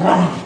Run!